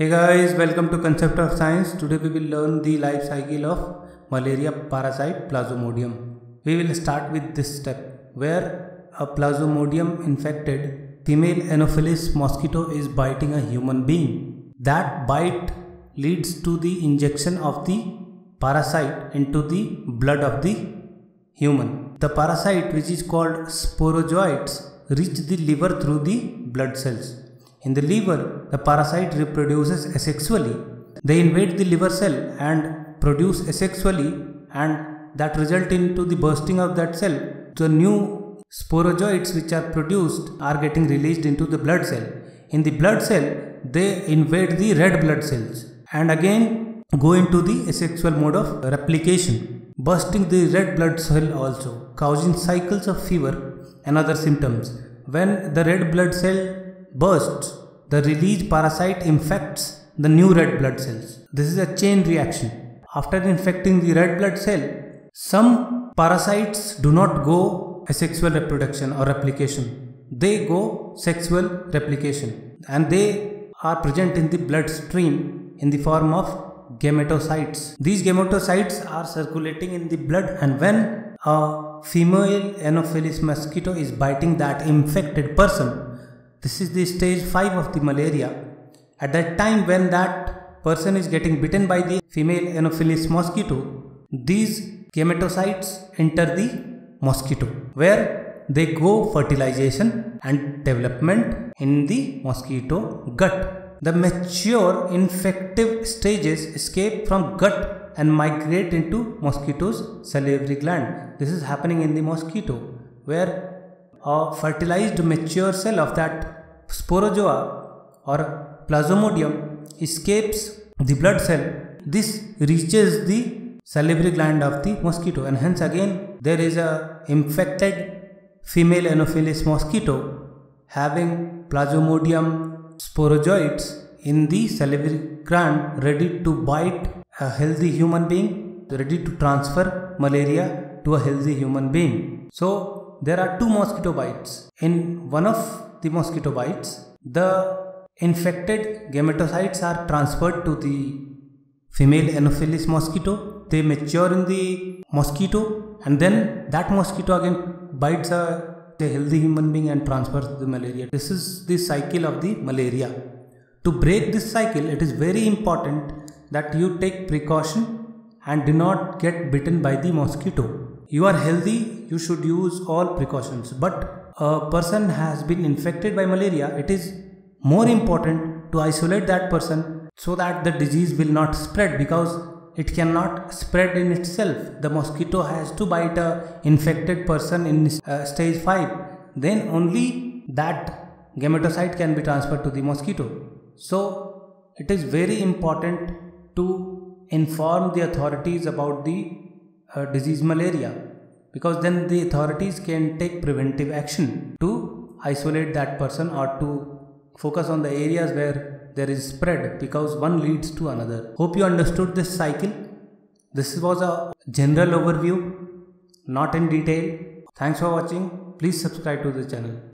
Hey guys, welcome to Concept of Science. Today we will learn the life cycle of malaria parasite Plasmodium. We will start with this step where a Plasmodium infected female Anopheles mosquito is biting a human being. That bite leads to the injection of the parasite into the blood of the human. The parasite which is called sporozoites reach the liver through the blood cells. In the liver, the parasite reproduces asexually. They invade the liver cell and produce asexually and that result into the bursting of that cell. The new sporozoites which are produced are getting released into the blood cell. In the blood cell, they invade the red blood cells and again go into the asexual mode of replication, bursting the red blood cell also, causing cycles of fever and other symptoms. When the red blood cell bursts, the released parasite infects the new red blood cells. This is a chain reaction. After infecting the red blood cell, some parasites do not go asexual reproduction or replication. They go sexual replication and they are present in the bloodstream in the form of gametocytes. These gametocytes are circulating in the blood and when a female Anopheles mosquito is biting that infected person, this is the stage 5 of the malaria. At that time when that person is getting bitten by the female Anopheles mosquito, these gametocytes enter the mosquito where they go fertilization and development in the mosquito gut. The mature infective stages escape from gut and migrate into mosquito's salivary gland. This is happening in the mosquito where a fertilized mature cell of that sporozoa or plasmodium escapes the blood cell. This reaches the salivary gland of the mosquito and hence again there is a infected female anopheles mosquito having plasmodium sporozoites in the salivary gland ready to bite a healthy human being ready to transfer malaria to a healthy human being so there are two mosquito bites. In one of the mosquito bites, the infected gametocytes are transferred to the female Anopheles mosquito. They mature in the mosquito and then that mosquito again bites a, a healthy human being and transfers the malaria. This is the cycle of the malaria. To break this cycle, it is very important that you take precaution and do not get bitten by the mosquito you are healthy you should use all precautions. But a person has been infected by malaria it is more important to isolate that person so that the disease will not spread because it cannot spread in itself. The mosquito has to bite a infected person in uh, stage 5 then only that gametocyte can be transferred to the mosquito. So it is very important to inform the authorities about the uh, disease malaria because then the authorities can take preventive action to isolate that person or to focus on the areas where there is spread because one leads to another. Hope you understood this cycle. This was a general overview, not in detail. Thanks for watching. Please subscribe to the channel.